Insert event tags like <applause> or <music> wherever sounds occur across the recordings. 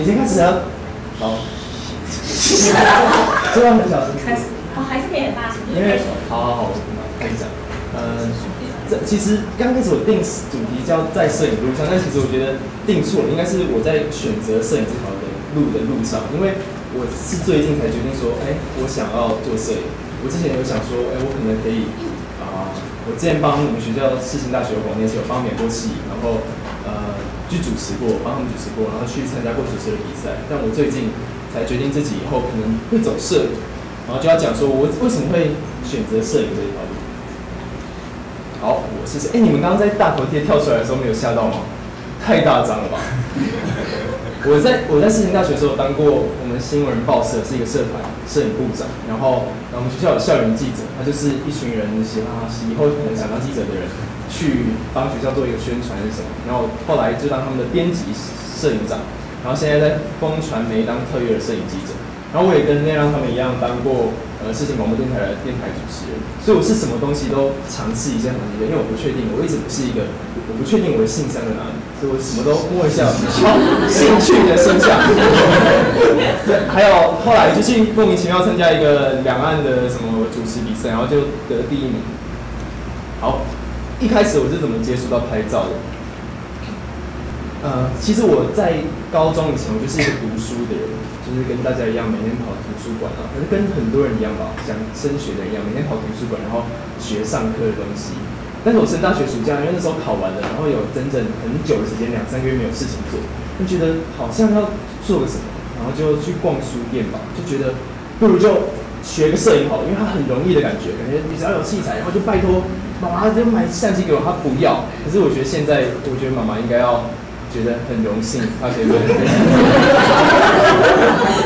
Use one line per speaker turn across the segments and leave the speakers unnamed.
已经开始了。好，这样很小心。
开始，哦，还是可以很大声，
因为好好好，我跟你讲，呃，这其实刚开始我定主题叫在摄影路上，但其实我觉得定错了，应该是我在选择摄影这条的路的路上，因为我是最近才决定说，哎，我想要做摄影。我之前有想说，哎，我可能可以啊，我之前帮我们学校世新大学广电系有帮免过戏，然后呃去主持过，帮他们主持过，然后去参加过主持的比赛。但我最近才决定自己以后可能会走摄影，然后就要讲说我为什么会选择摄影这一条路。好，我是谁？哎，你们刚刚在大头贴跳出来的时候没有吓到吗？太大张了吧！我在我在世新大学的时候当过我们新闻报社是一个社团摄影部长，然后我们学校有校园记者，他就是一群人喜欢以后可能想当记者的人去帮学校做一个宣传是什么，然后后来就当他们的编辑摄影长，然后现在在风传媒当特约的摄影记者。然后我也跟那让他们一样当过呃事情广播电台的电台主持人，所以我是什么东西都尝试一下，尝试一下，因为我不确定，我一直不是一个，我不确定我的性向在哪里，所以我什么都摸一下，<laughs> 兴趣的性向。对，<laughs> 还有后来就去莫名其妙参加一个两岸的什么主持比赛，然后就得第一名。好，一开始我是怎么接触到拍照的？呃，其实我在高中以前，我就是一个读书的人，就是跟大家一样，每天跑图书馆啊，可是跟很多人一样吧，想升学的一样，每天跑图书馆，然后学上课的东西。但是我升大学暑假，因为那时候考完了，然后有整整很久的时间，两三个月没有事情做，就觉得好像要做个什么，然后就去逛书店吧，就觉得不如就学个摄影好了，因为它很容易的感觉，感觉你只要有器材，然后就拜托妈妈就买相机给我，她不要。可是我觉得现在，我觉得妈妈应该要。觉得很荣幸，他可以问。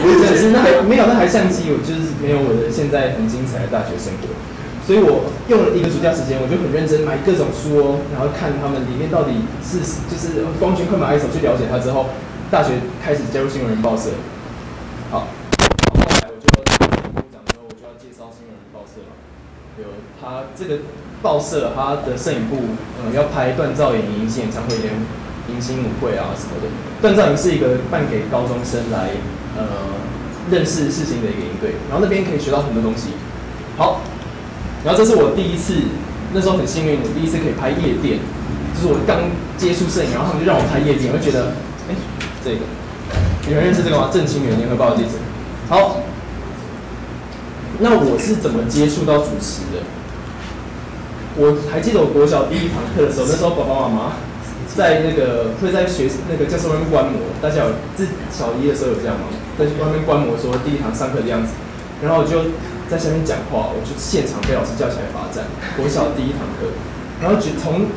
真的是那还没有那台相机，我就是没有我的现在很精彩的大学生活。所以我用了一个暑假时间，我就很认真买各种书哦，然后看他们里面到底是就是光圈快门一手去了解它之后，大学开始加入新闻人报社。好，后来我就部长之后，我就要介绍新闻人报社了。有他这个报社，他的摄影部嗯要拍锻造影迎新演唱会连。迎新舞会啊什么的，锻造营是一个办给高中生来呃认识事情的一个营队，然后那边可以学到很多东西。好，然后这是我第一次，那时候很幸运，我第一次可以拍夜店，就是我刚接触摄影，然后他们就让我拍夜店，我就觉得，哎，这个有人认识这个吗？郑清源联合报的记者。好，那我是怎么接触到主持的？我还记得我国小第一堂课的时候，那时候爸爸妈妈。在那个会在学那个教室外面观摩，大家有自小一的时候有这样吗？在外面观摩说第一堂上课的样子，然后我就在下面讲话，我就现场被老师叫起来罚站。国小第一堂课，然后就从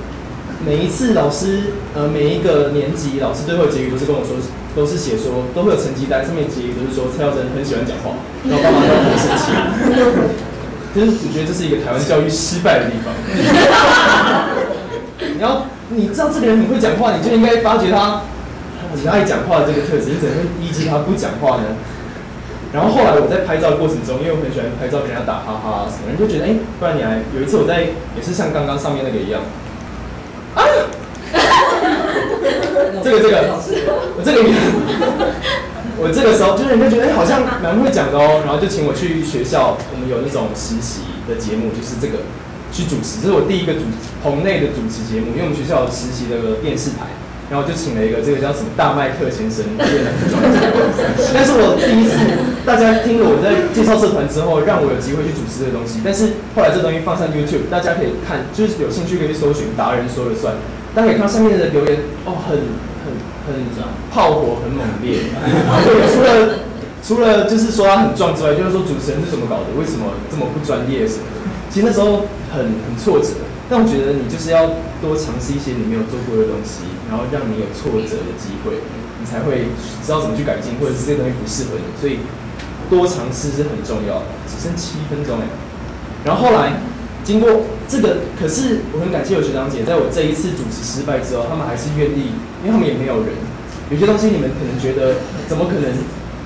每一次老师呃每一个年级老师最后结语都是跟我说，都是写说都会有成绩单，上面结语都是说蔡耀真很喜欢讲话，然后爸妈都很生气。就是我觉得这是一个台湾教育失败的地方。<laughs> 然后。你知道这个人很会讲话，你就应该发掘他很爱讲话的这个特质。你怎么会依据他不讲话呢？然后后来我在拍照过程中，因为我很喜欢拍照，跟人家打哈哈什么，人就觉得哎，不然你来。有一次我在也是像刚刚上面那个一样，啊，<laughs> 这个这个，我这个，我这个时候就是人家觉得哎，好像蛮会讲的哦，然后就请我去学校，我们有那种实习的节目，就是这个。去主持，这是我第一个主棚内的主持节目，因为我们学校有实习的电视台，然后就请了一个这个叫什么大麦克先生。但是我第一次，大家听了我在介绍社团之后，让我有机会去主持这个东西。但是后来这东西放上 YouTube，大家可以看，就是有兴趣可以去搜寻达人说了算。大家可以看上面的留言，哦，很很很炮火很猛烈。<laughs> 除了除了就是说他很壮之外，就是说主持人是怎么搞的，为什么这么不专业什么的。其实那时候很很挫折，但我觉得你就是要多尝试一些你没有做过的东西，然后让你有挫折的机会，你才会知道怎么去改进，或者是这些东西不适合你，所以多尝试是很重要的。只剩七分钟哎，然后后来经过这个，可是我很感谢有学长姐，在我这一次主持失败之后，他们还是愿意，因为他们也没有人，有些东西你们可能觉得怎么可能。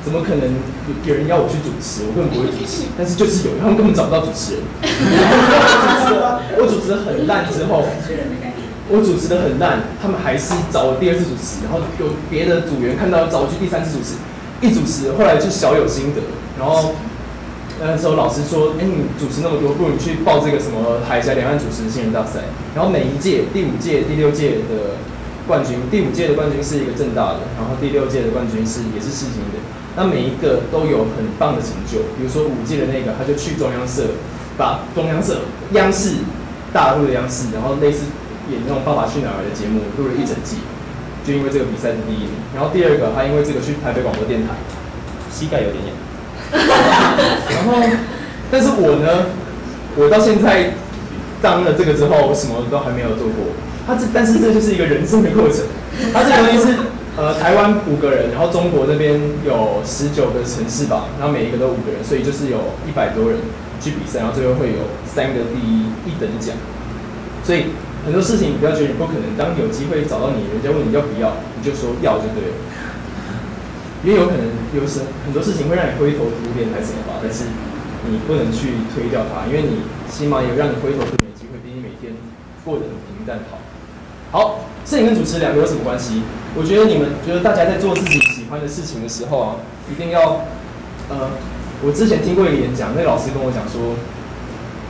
怎么可能有有人要我去主持？我根本不会主持，<laughs> 但是就是有，他们根本找不到主持人。我主持的很烂之后，我我主持的很烂，他们还是找我第二次主持，然后有别的组员看到找我去第三次主持，一主持后来就小有心得，然后那时候老师说，哎，你主持那么多，不如你去报这个什么海峡两岸主持新人大赛，然后每一届第五届、第六届的冠军，第五届的冠军是一个正大的，然后第六届的冠军是也是世新的，那每一个都有很棒的成就，比如说五届的那个，他就去中央社，把中央社央视大陆的央视，然后类似。演那种《爸爸去哪儿》的节目，录了一整季，就因为这个比赛是第一名。然后第二个，他因为这个去台北广播电台，膝盖有点痒。<laughs> 然后，但是我呢，我到现在当了这个之后，我什么都还没有做过。他这，但是这就是一个人生的过程。他这个东西是，呃，台湾五个人，然后中国那边有十九个城市吧，然后每一个都五个人，所以就是有一百多人去比赛，然后最后会有三个第一一等奖，所以。很多事情你不要觉得你不可能，当有机会找到你，人家问你要不要，你就说要就对了。因为有可能有时很多事情会让你灰头土脸还是什么吧，但是你不能去推掉它，因为你起码有让你灰头土脸的机会，比你每天过得很平淡好。好，摄影跟主持两个有什么关系？我觉得你们觉得大家在做自己喜欢的事情的时候啊，一定要呃，我之前听过一个演讲，那个老师跟我讲说，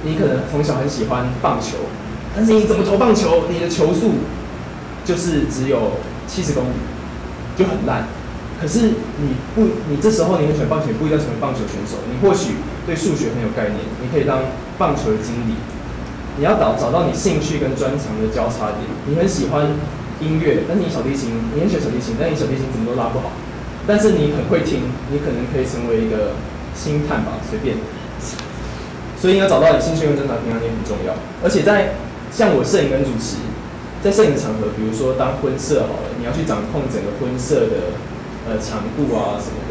你可能从小很喜欢棒球。但是你怎么投棒球？你的球速就是只有七十公里，就很烂。可是你不，你这时候你很喜欢棒球，不一定要成为棒球选手。你或许对数学很有概念，你可以当棒球的经理。你要找找到你兴趣跟专长的交叉点。你很喜欢音乐，但是你小提琴，你很喜欢小提琴，但你小提琴怎么都拉不好。但是你很会听，你可能可以成为一个星探吧，随便。所以你要找到你兴趣跟专长平衡点很重要，而且在。像我摄影跟主持，在摄影场合，比如说当婚摄好了，你要去掌控整个婚摄的呃长度啊什么，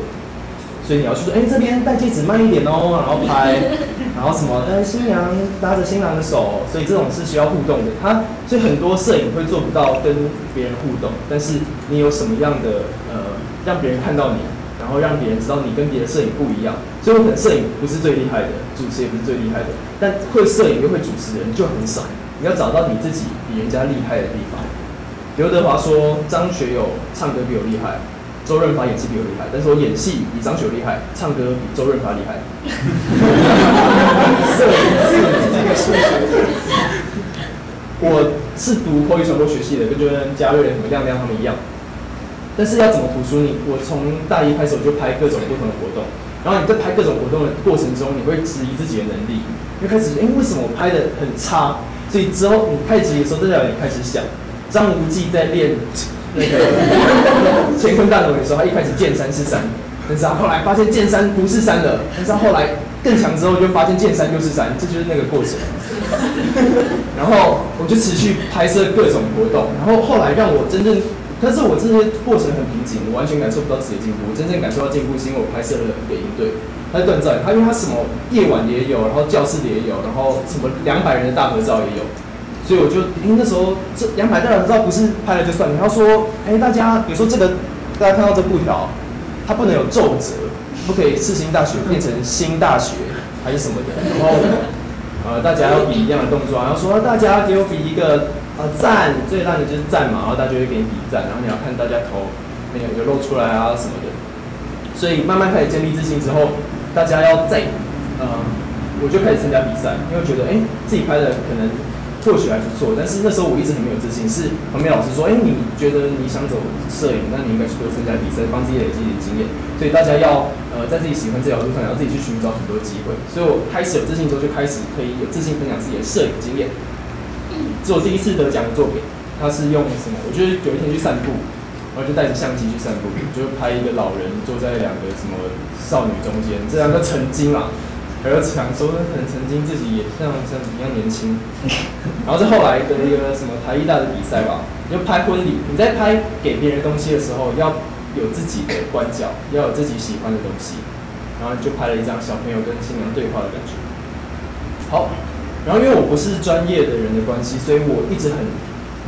所以你要去说，哎，这边戴戒指慢一点哦，然后拍，<laughs> 然后什么，呃，新娘拉着新郎的手，所以这种是需要互动的。他所以很多摄影会做不到跟别人互动，但是你有什么样的呃让别人看到你，然后让别人知道你跟别的摄影不一样。所以我可能摄影不是最厉害的，主持也不是最厉害的，但会摄影又会主持人就很少。你要找到你自己比人家厉害的地方。刘德华说张学友唱歌比我厉害，周润发演戏比我厉害，但是我演戏比张学友厉害，唱歌比周润发厉害。<laughs> 色色这个数学，我是读口语传播学系的，跟就跟嘉瑞、什么亮亮他们一样。但是要怎么突出你？我从大一开始我就拍各种不同的活动，然后你在拍各种活动的过程中，你会质疑自己的能力，因为开始，哎，为什么我拍的很差？所以之后你开始的时候，大家也开始想，张无忌在练那 <laughs> 个乾坤大挪移的时候，他一开始见山是山，但是他后来发现见山不是山了，但是他后来更强之后就发现见山就是山，这就是那个过程。<laughs> 然后我就持续拍摄各种活动，然后后来让我真正，但是我这些过程很瓶颈，我完全感受不到自己的进步。我真正感受到进步是因为我拍摄了北营队。他是断照，他因为他什么夜晚也有，然后教室里也有，然后什么两百人的大合照也有，所以我就因为那时候这两百大合照不是拍了就算，你要说，哎，大家比如说这个大家看到这布条，它不能有皱褶，不可以四星大学变成新大学还是什么的，然后呃大家要比一样的动作，然后说大家给我比一个呃赞，最烂的就是赞嘛，然后大家就会给你比赞，然后你要看大家头没有有露出来啊什么的，所以慢慢开始建立自信之后。大家要再，呃，我就开始参加比赛，因为觉得，哎，自己拍的可能或许还不错，但是那时候我一直很没有自信。是旁边老师说，哎，你觉得你想走摄影，那你应该去多参加比赛，帮自己累积一点经验。所以大家要，呃，在自己喜欢这条路上，要自己去寻找很多机会。所以我开始有自信之后，就开始可以有自信分享自己的摄影经验。是我第一次得奖的作品，它是用什么？我觉得有一天去散步。然后就带着相机去散步，就拍一个老人坐在两个什么少女中间，这两个曾经啊，还有想说可能曾经自己也像像你一样年轻。然后是后来的一个什么台艺大的比赛吧，就拍婚礼。你在拍给别人东西的时候，要有自己的关角，要有自己喜欢的东西。然后就拍了一张小朋友跟新娘对话的感觉。好，然后因为我不是专业的人的关系，所以我一直很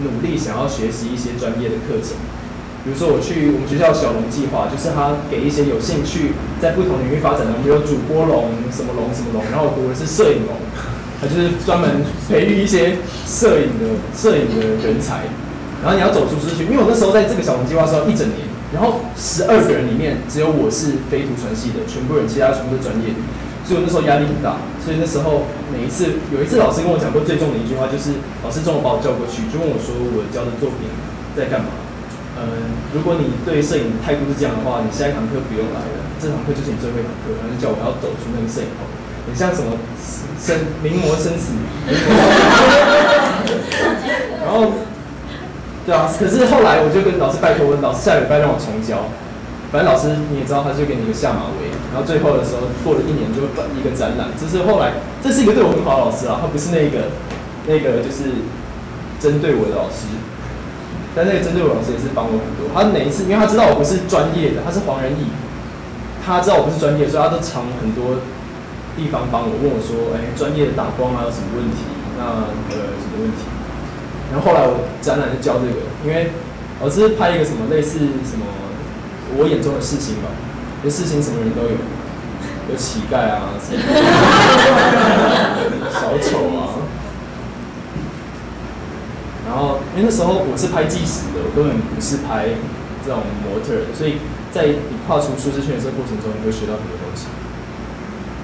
努力想要学习一些专业的课程。比如说我去我们学校小龙计划，就是他给一些有兴趣在不同领域发展的，比如主播龙什么龙什么龙，然后我读的是摄影龙，他就是专门培育一些摄影的摄影的人才。然后你要走出出去，因为我那时候在这个小龙计划时候一整年，然后十二个人里面只有我是非图传系的，全部人其他全部是专业，所以我那时候压力很大。所以那时候每一次有一次老师跟我讲过最重的一句话，就是老师中午把我叫过去，就问我说我教的作品在干嘛？嗯，如果你对摄影态度是这样的话，你下一堂课不用来了，这堂课就是你最后一堂课。然后叫我要走出那个摄影棚，很像什么生名模生死，然后。对啊，可是后来我就跟老师拜托，问老师下礼拜让我重教。反正老师你也知道，他就给你一个下马威。然后最后的时候，过了一年就办一个展览。这是后来，这是一个对我很好的老师啊，他不是那个那个就是针对我的老师。但那个针对我老师也是帮我很多。他每一次，因为他知道我不是专业的，他是黄仁义，他知道我不是专业，所以他都藏很多地方帮我，问我说：“哎，专业的打光啊有什么问题？那呃什么问题？”然后后来我展览就教这个，因为我是拍一个什么类似什么我眼中的事情吧，这事情什么人都有，有乞丐啊，什么 <laughs> 小丑啊，然后因为那时候我是拍纪实的，我根本不是拍这种模特的，所以在你跨出舒适圈的这个过程中，你会学到很多东西。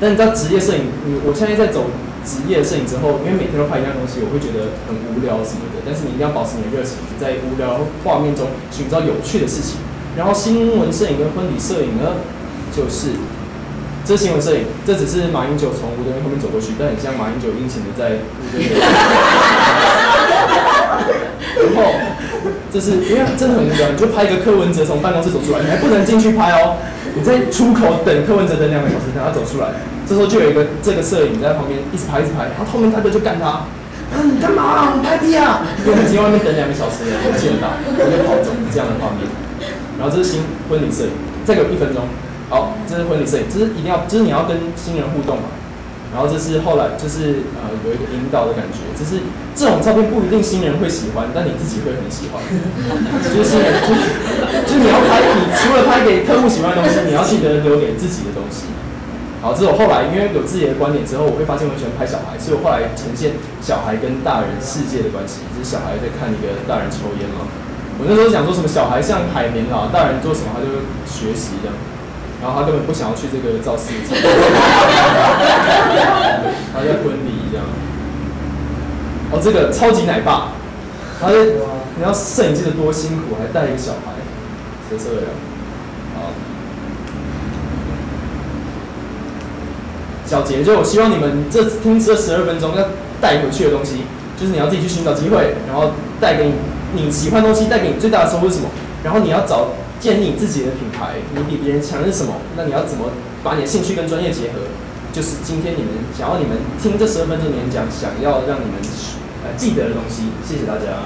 但你知道职业摄影，你我现在在走。职业摄影之后，因为每天都拍一样东西，我会觉得很无聊什么的。但是你一定要保持你的热情，在无聊画面中寻找有趣的事情。然后新闻摄影跟婚礼摄影呢，就是这新闻摄影，这只是马英九从吴敦义后面走过去，但很像马英九殷勤的在吴敦义。然后就是因为真的很无聊，你就拍一个柯文哲从办公室走出来，你还不能进去拍哦，你在出口等柯文哲等两个小时，等他走出来。这时候就有一个这个摄影在旁边一直拍一直拍，然后后面他哥就干他，嗯，你干嘛？我拍屁啊！因为已经外面等两个小时了，我见到，我就跑走这样的画面。然后这是新婚礼摄影，再给我一分钟。好，这是婚礼摄影，这是一定要，就是你要跟新人互动嘛。然后这是后来就是呃有一个引导的感觉，就是这种照片不一定新人会喜欢，但你自己会很喜欢。<laughs> 就是就就你要拍，你除了拍给客户喜欢的东西，你要记得留给自己的东西。好，这是我后来因为有自己的观点之后，我会发现我喜欢拍小孩，所以我后来呈现小孩跟大人世界的关系，就是小孩在看一个大人抽烟嘛。我那时候想说什么小孩像海绵啊，大人做什么他就学习这样，然后他根本不想要去这个造势场，<laughs> 他在婚礼这样。哦，这个超级奶爸，他你要摄影机的多辛苦，还带一个小孩，谁受得了？小杰就我希望你们这听这十二分钟要带回去的东西，就是你要自己去寻找机会，然后带给你你喜欢东西，带给你最大的收获是什么？然后你要找建立自己的品牌，你比别人强是什么？那你要怎么把你的兴趣跟专业结合？就是今天你们想要你们听这十二分钟演讲，想要让你们呃记得的东西。谢谢大家。